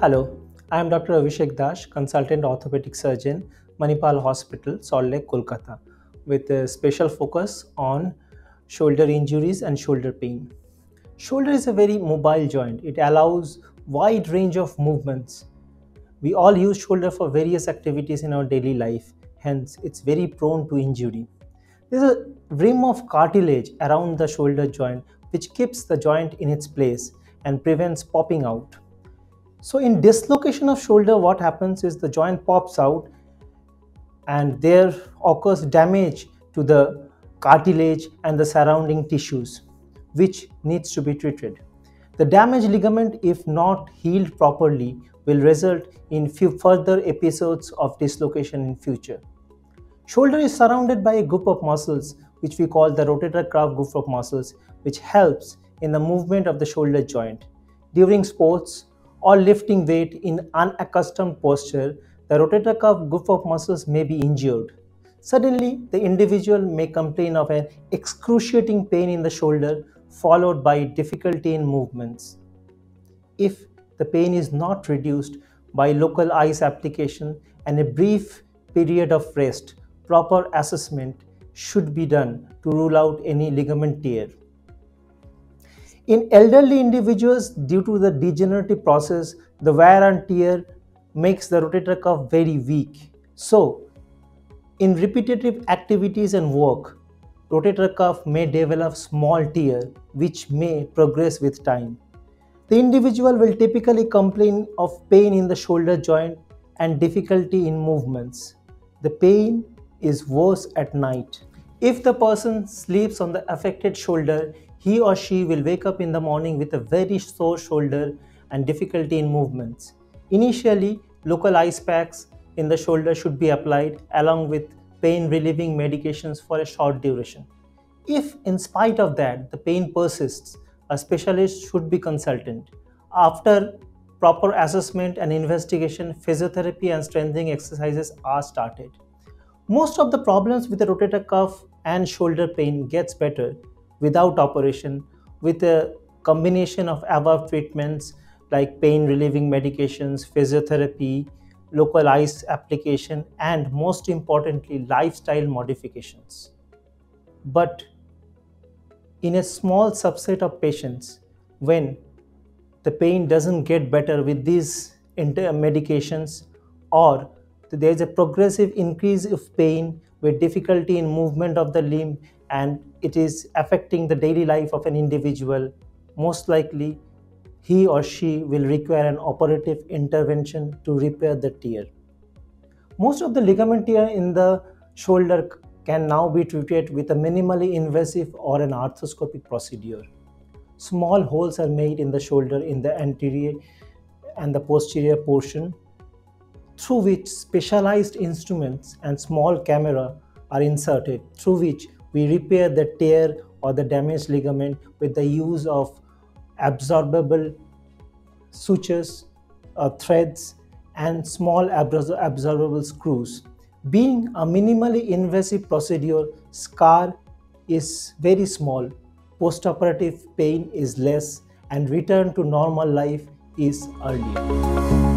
Hello, I am Dr. Avishek Das, consultant orthopedic surgeon, Manipal Hospital, Salt Lake, Kolkata, with a special focus on shoulder injuries and shoulder pain. Shoulder is a very mobile joint. It allows wide range of movements. We all use shoulder for various activities in our daily life, hence it's very prone to injury. There's a rim of cartilage around the shoulder joint which keeps the joint in its place and prevents popping out. So in dislocation of shoulder, what happens is the joint pops out and there occurs damage to the cartilage and the surrounding tissues, which needs to be treated. The damaged ligament, if not healed properly, will result in few further episodes of dislocation in future. Shoulder is surrounded by a group of muscles which we call the rotator cuff group of muscles which helps in the movement of the shoulder joint. During sports, or lifting weight in unaccustomed posture, the rotator cuff group of muscles may be injured. Suddenly, the individual may complain of an excruciating pain in the shoulder followed by difficulty in movements. If the pain is not reduced by local ice application and a brief period of rest, proper assessment should be done to rule out any ligament tear. In elderly individuals, due to the degenerative process, the wear and tear makes the rotator cuff very weak. So, in repetitive activities and work, rotator cuff may develop small tear which may progress with time. The individual will typically complain of pain in the shoulder joint and difficulty in movements. The pain is worse at night. If the person sleeps on the affected shoulder, he or she will wake up in the morning with a very sore shoulder and difficulty in movements. Initially, local ice packs in the shoulder should be applied along with pain relieving medications for a short duration. If, in spite of that, the pain persists, a specialist should be consulted. After proper assessment and investigation, physiotherapy and strengthening exercises are started. Most of the problems with the rotator cuff and shoulder pain gets better without operation with a combination of above treatments like pain relieving medications, physiotherapy, local ice application, and most importantly, lifestyle modifications. But in a small subset of patients, when the pain doesn't get better with these medications, or there is a progressive increase of pain with difficulty in movement of the limb and it is affecting the daily life of an individual, most likely he or she will require an operative intervention to repair the tear. Most of the ligament tear in the shoulder can now be treated with a minimally invasive or an arthroscopic procedure. Small holes are made in the shoulder in the anterior and the posterior portion through which specialized instruments and small camera are inserted through which we repair the tear or the damaged ligament with the use of absorbable sutures, uh, threads, and small absorbable screws. Being a minimally invasive procedure, scar is very small, postoperative pain is less, and return to normal life is early.